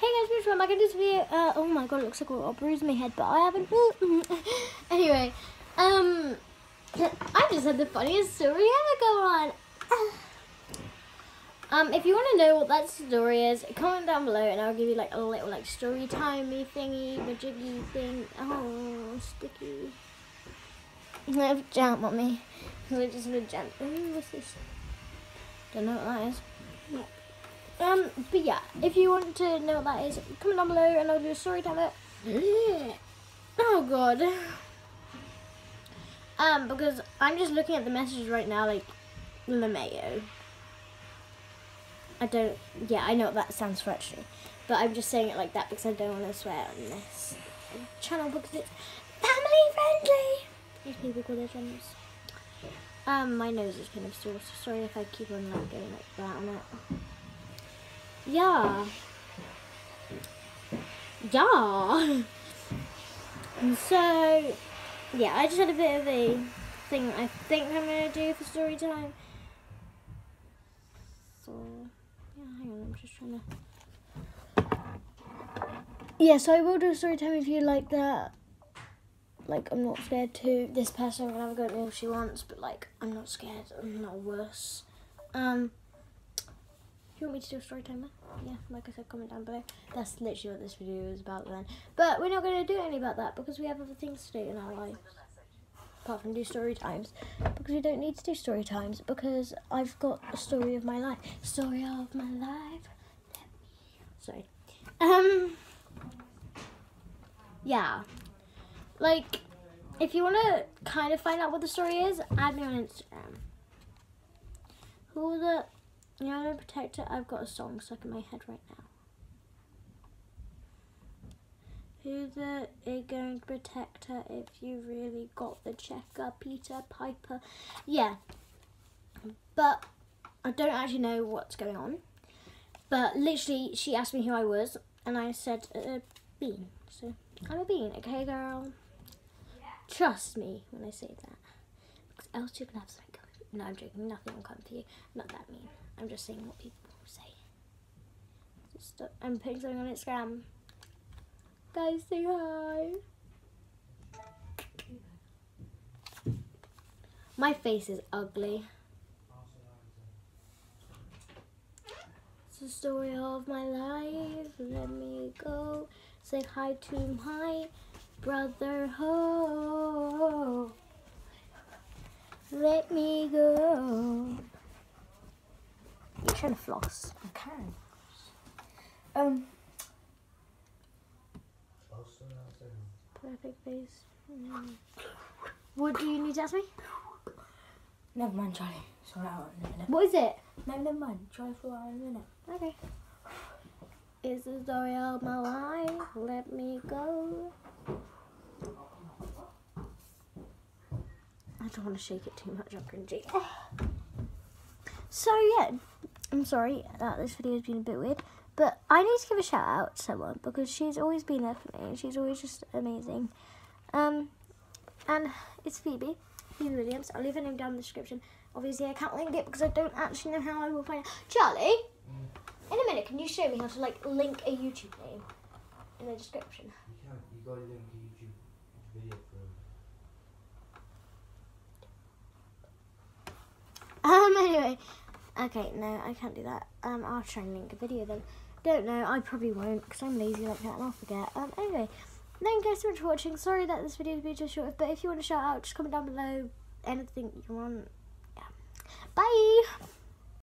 Hey guys, Bruce, I'm back in this video. Uh, oh my god, it looks like I'll bruise my head, but I haven't. anyway, um, I just had the funniest story ever go on. Um, if you want to know what that story is, comment down below and I'll give you like a little like story timey thingy, majiggy thing. Oh, sticky. I have jam on me. I just had a jam. What's this? Don't know what that is. Um, but yeah, if you want to know what that is, comment down below and I'll do a story time it. Oh god. Um, because I'm just looking at the messages right now, like LeMayo. I don't. Yeah, I know that sounds fretchy, but I'm just saying it like that because I don't want to swear on this channel because it's family friendly. If people call their. Um, my nose is kind of sore, so sorry if I keep on like going like that on it. Yeah. Yeah. So, yeah, I just had a bit of a thing I think I'm going to do for story time. So, yeah, hang on, I'm just trying to... Yeah, so I will do a story time if you like that. Like, I'm not scared to. This person can have a go at me if she wants, but, like, I'm not scared. I'm not worse. Um, you want me to do a story time? Yeah, like I said, comment down below. That's literally what this video is about then. But we're not going to do anything about that because we have other things to do in our lives. Apart from do story times. Because we don't need to do story times because I've got a story of my life. Story of my life. Sorry. Um, yeah. Like, if you want to kind of find out what the story is, add me on Instagram. Who the you know, protector. I've got a song stuck in my head right now. Who's the is going to protect her if you really got the checker, Peter Piper? Yeah, but I don't actually know what's going on. But literally, she asked me who I was, and I said a bean. So I'm a bean, okay, girl. Trust me when I say that, because else you can have something. No, I'm joking. Nothing you. Not that mean. I'm just saying what people say. Just, I'm putting something on Instagram. Guys, say hi. My face is ugly. It's the story of my life. Let me go. Say hi to my brother. Ho. Let me go. You're trying to floss. I can. Um. Perfect face. Mm. What do you need to ask me? Never mind, Charlie. Sort it out in a minute. What is it? No, never mind. Try for out in a minute. Okay. Is the story of my life? Let me go. Don't want to shake it too much. I'm cringy. So yeah, I'm sorry that this video has been a bit weird, but I need to give a shout out to someone because she's always been there for me and she's always just amazing. Um, and it's Phoebe, Phoebe Williams. I'll leave her name down in the description. Obviously, I can't link it because I don't actually know how I will find it. Charlie, in a minute, can you show me how to like link a YouTube name in the description? You can't. You gotta link a YouTube video for Um, anyway, okay, no, I can't do that. Um, I'll try and link a video then. Don't know, I probably won't because I'm lazy like that and I'll forget. Um, anyway, thank you guys so much for watching. Sorry that this video has been just short, but if you want to shout out, just comment down below anything you want. Yeah. Bye!